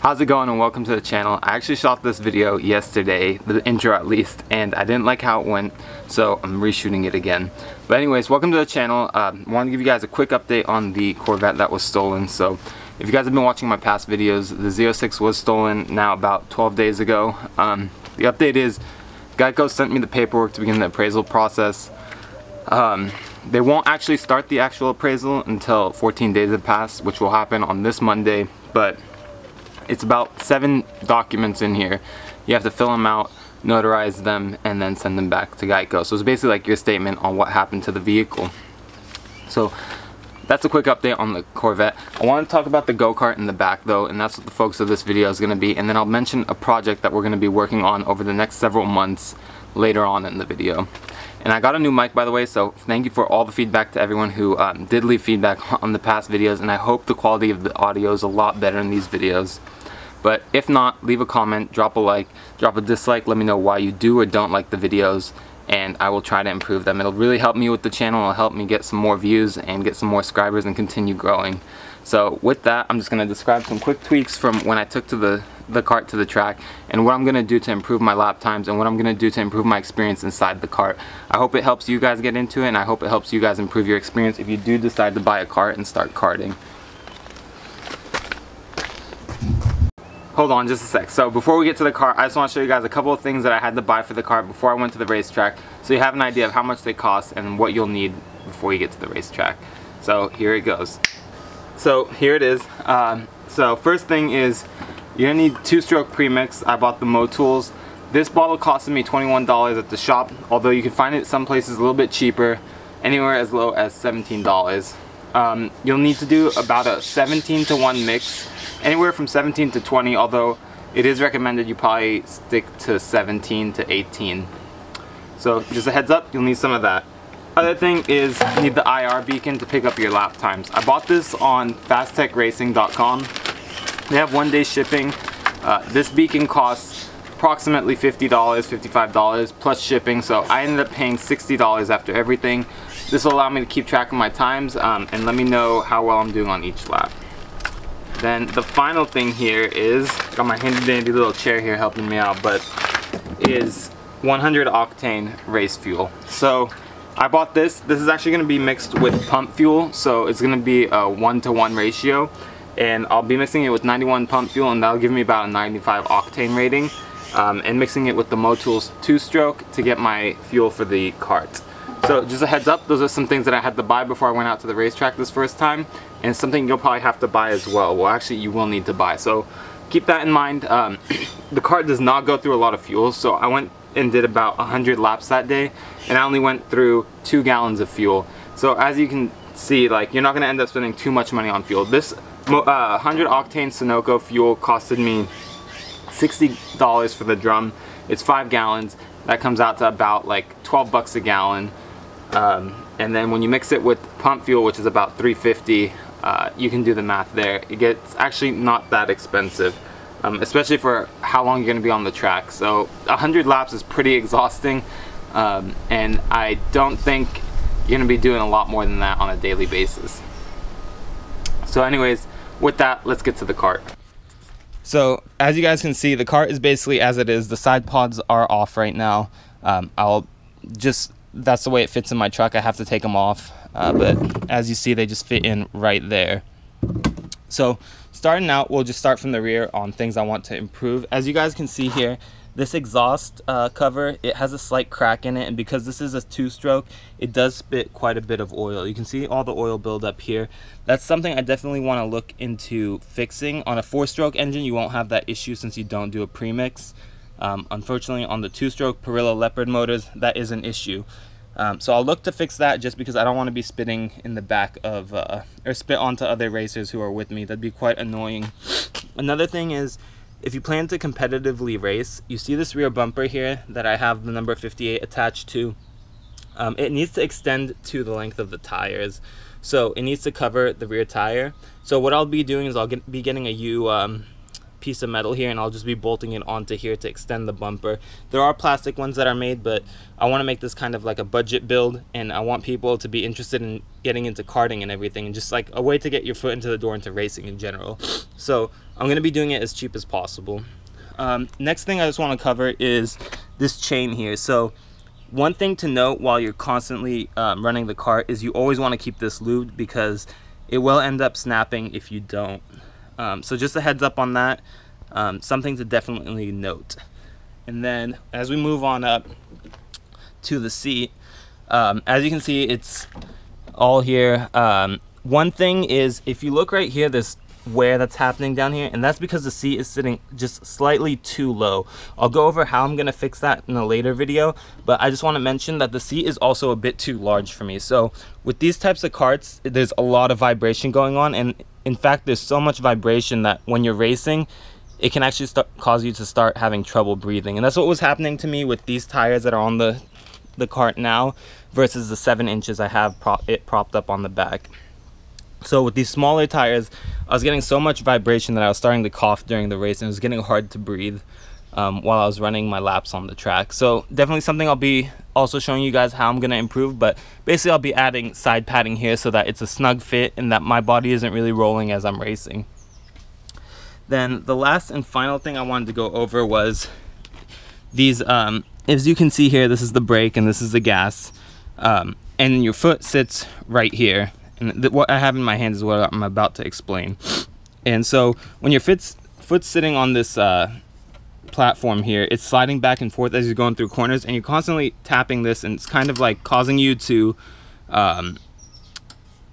How's it going and welcome to the channel. I actually shot this video yesterday, the intro at least, and I didn't like how it went, so I'm reshooting it again. But anyways, welcome to the channel. I um, want to give you guys a quick update on the Corvette that was stolen. So if you guys have been watching my past videos, the Z06 was stolen now about 12 days ago. Um, the update is Geico sent me the paperwork to begin the appraisal process. Um, they won't actually start the actual appraisal until 14 days have passed, which will happen on this Monday, but it's about seven documents in here. You have to fill them out, notarize them, and then send them back to Geico. So it's basically like your statement on what happened to the vehicle. So that's a quick update on the Corvette. I want to talk about the go-kart in the back though, and that's what the focus of this video is going to be. And then I'll mention a project that we're going to be working on over the next several months later on in the video. And I got a new mic by the way, so thank you for all the feedback to everyone who um, did leave feedback on the past videos, and I hope the quality of the audio is a lot better in these videos. But if not, leave a comment, drop a like, drop a dislike, let me know why you do or don't like the videos, and I will try to improve them. It'll really help me with the channel, it'll help me get some more views and get some more subscribers and continue growing. So with that, I'm just to describe some quick tweaks from when I took to the, the cart to the track and what I'm to do to improve my lap times and what I'm to do to improve my experience inside the cart. I hope it helps you guys get into it and I hope it helps you guys improve your experience if you do decide to buy a cart and start karting. Hold on just a sec. So before we get to the cart, I just want to show you guys a couple of things that I had to buy for the cart before I went to the racetrack so you have an idea of how much they cost and what you'll need before you get to the racetrack. So here it goes. So here it is. Um, so first thing is you're gonna need two-stroke premix. I bought the Motuls. This bottle costed me $21 at the shop, although you can find it some places a little bit cheaper, anywhere as low as $17. Um, you'll need to do about a 17 to 1 mix anywhere from 17 to 20, although it is recommended you probably stick to 17 to 18. So just a heads up, you'll need some of that. Other thing is you need the IR beacon to pick up your lap times. I bought this on fastech-racing.com. They have one day shipping. Uh, this beacon costs approximately $50, $55 plus shipping, so I ended up paying $60 after everything. This will allow me to keep track of my times um, and let me know how well I'm doing on each lap. Then the final thing here is, got my handy dandy little chair here helping me out, but is 100 octane race fuel. So I bought this. This is actually going to be mixed with pump fuel, so it's going to be a one to one ratio. And I'll be mixing it with 91 pump fuel, and that'll give me about a 95 octane rating. Um, and mixing it with the Motuls two-stroke to get my fuel for the cart. So just a heads up, those are some things that I had to buy before I went out to the racetrack this first time and something you'll probably have to buy as well. Well, actually, you will need to buy. So keep that in mind. Um, the cart does not go through a lot of fuel, so I went and did about 100 laps that day, and I only went through two gallons of fuel. So as you can see, like you're not gonna end up spending too much money on fuel. This uh, 100 octane Sunoco fuel costed me $60 for the drum. It's five gallons. That comes out to about like 12 bucks a gallon. Um, and then when you mix it with pump fuel, which is about 350, uh, you can do the math there. It gets actually not that expensive, um, especially for how long you're going to be on the track. So 100 laps is pretty exhausting, um, and I don't think you're going to be doing a lot more than that on a daily basis. So anyways, with that, let's get to the cart. So as you guys can see, the cart is basically as it is. The side pods are off right now. Um, I'll just that's the way it fits in my truck. I have to take them off, uh, but as you see, they just fit in right there. So starting out, we'll just start from the rear on things I want to improve. As you guys can see here, this exhaust uh, cover, it has a slight crack in it, and because this is a two-stroke, it does spit quite a bit of oil. You can see all the oil buildup here. That's something I definitely want to look into fixing. On a four-stroke engine, you won't have that issue since you don't do a premix. Um, unfortunately, on the two-stroke Parilla Leopard motors, that is an issue. Um, so I'll look to fix that just because I don't want to be spitting in the back of, uh, or spit onto other racers who are with me. That'd be quite annoying. Another thing is, if you plan to competitively race, you see this rear bumper here that I have the number 58 attached to. Um, it needs to extend to the length of the tires. So it needs to cover the rear tire. So what I'll be doing is I'll get, be getting a U um, piece of metal here and I'll just be bolting it onto here to extend the bumper. There are plastic ones that are made, but I want to make this kind of like a budget build and I want people to be interested in getting into karting and everything and just like a way to get your foot into the door into racing in general. So I'm gonna be doing it as cheap as possible. Um, next thing I just want to cover is this chain here. So one thing to note while you're constantly um, running the cart is you always want to keep this lubed because it will end up snapping if you don't. Um, so just a heads up on that. Um, something to definitely note. And then as we move on up to the seat, um, as you can see, it's all here. Um, one thing is if you look right here, this wear that's happening down here and that's because the seat is sitting just slightly too low i'll go over how i'm going to fix that in a later video but i just want to mention that the seat is also a bit too large for me so with these types of carts there's a lot of vibration going on and in fact there's so much vibration that when you're racing it can actually start, cause you to start having trouble breathing. And that's what was happening to me with these tires that are on the the cart now versus the seven inches i have it propped up on the back. So with these smaller tires, I was getting so much vibration that I was starting to cough during the race and it was getting hard to breathe um, while I was running my laps on the track. So definitely something I'll be also showing you guys how I'm going to improve. But basically I'll be adding side padding here so that it's a snug fit and that my body isn't really rolling as I'm racing. Then the last and final thing I wanted to go over was these, um, as you can see here, this is the brake and this is the gas. Um, and your foot sits right here and what I have in my hands is what I'm about to explain. And so when your foot's, foot's sitting on this uh, platform here, it's sliding back and forth as you're going through corners and you're constantly tapping this and it's kind of like causing you to um,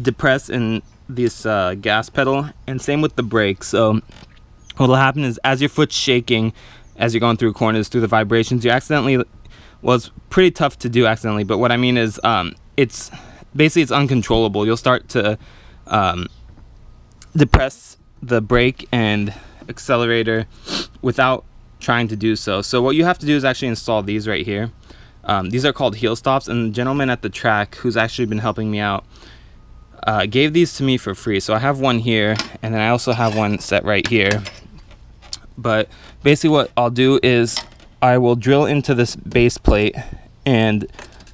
depress in this uh, gas pedal and same with the brake. So what'll happen is as your foot's shaking, as you're going through corners, through the vibrations, you accidentally, well, it's pretty tough to do accidentally, but what I mean is um, it's basically it's uncontrollable. You'll start to um, depress the brake and accelerator without trying to do so. So what you have to do is actually install these right here. Um, these are called heel stops and the gentleman at the track who's actually been helping me out uh, gave these to me for free. So I have one here and then I also have one set right here. But basically what I'll do is I will drill into this base plate and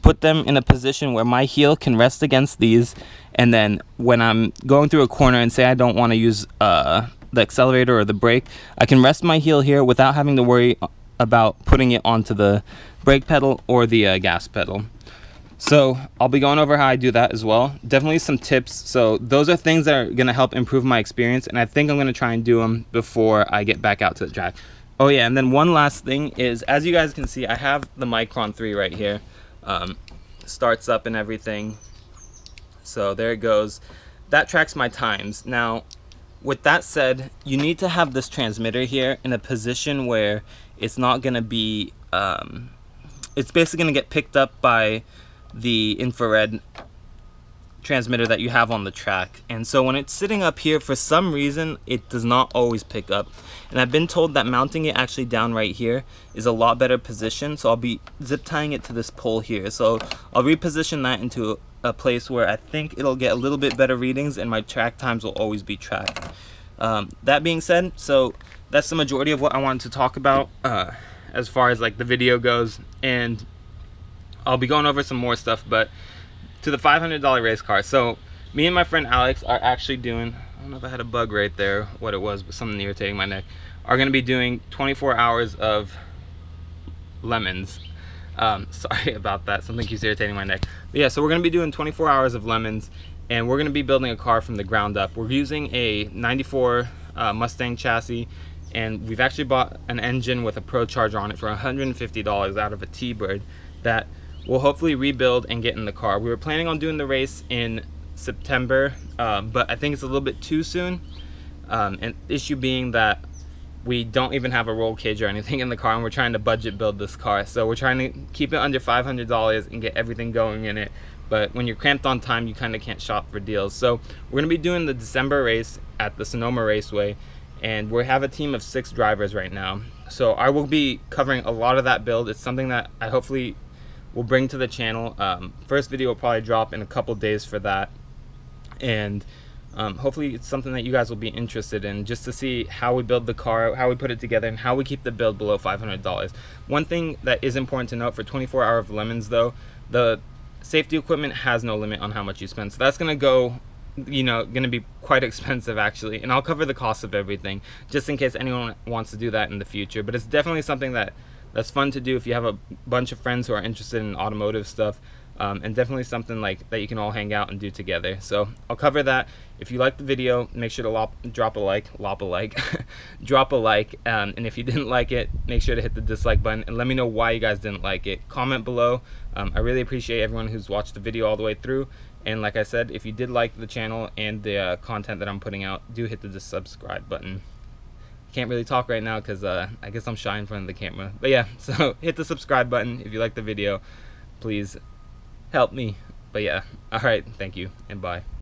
put them in a position where my heel can rest against these and then when I'm going through a corner and say I don't want to use uh, the accelerator or the brake I can rest my heel here without having to worry about putting it onto the brake pedal or the uh, gas pedal so I'll be going over how I do that as well definitely some tips so those are things that are gonna help improve my experience and I think I'm gonna try and do them before I get back out to the track oh yeah and then one last thing is as you guys can see I have the MyChron 3 right here um, starts up and everything. So there it goes. That tracks my times. Now, with that said, you need to have this transmitter here in a position where it's not going to be, um, it's basically going to get picked up by the infrared transmitter that you have on the track. And so when it's sitting up here, for some reason, it does not always pick up. And I've been told that mounting it actually down right here is a lot better position. So I'll be zip tying it to this pole here. So I'll reposition that into a place where I think it'll get a little bit better readings and my track times will always be tracked. Um, that being said, so that's the majority of what I wanted to talk about uh, as far as like the video goes. And I'll be going over some more stuff, but to the $500 race car. So me and my friend Alex are actually doing, I don't know if I had a bug right there, what it was, but something irritating my neck, are gonna be doing 24 hours of lemons. Um, sorry about that, something keeps irritating my neck. But yeah, so we're gonna be doing 24 hours of lemons and we're gonna be building a car from the ground up. We're using a 94 uh, Mustang chassis and we've actually bought an engine with a Pro Charger on it for $150 out of a T-Bird that we'll hopefully rebuild and get in the car. We were planning on doing the race in September, um, but I think it's a little bit too soon. Um, and issue being that we don't even have a roll cage or anything in the car and we're trying to budget build this car. So we're trying to keep it under $500 and get everything going in it. But when you're cramped on time, you kind of can't shop for deals. So we're gonna be doing the December race at the Sonoma Raceway and we have a team of six drivers right now. So I will be covering a lot of that build. It's something that I hopefully we'll bring to the channel. Um, first video will probably drop in a couple days for that. And um, hopefully it's something that you guys will be interested in just to see how we build the car, how we put it together, and how we keep the build below $500. One thing that is important to note for 24 hour of lemons though, the safety equipment has no limit on how much you spend. So that's gonna go you know to be quite expensive actually and i'll cover the cost of everything just in case anyone wants to do that in the future but it's definitely something that that's fun to do if you have a bunch of friends who are interested in automotive stuff um, and definitely something like that you can all hang out and do together. So i'll cover that. If you like the video make sure to lop, drop a like lop a like drop a like um, and if you didn't like it make sure to hit the dislike button and let me know why you guys didn't like it. Comment below. Um, i really appreciate everyone who's watched the video all the way through. And like i said if you did like the channel and the uh, content that i'm putting out do hit the subscribe button can't really talk right now because uh, I guess I'm shy in front of the camera. But yeah, so hit the subscribe button if you like the video. Please help me. But yeah, alright, thank you, and bye.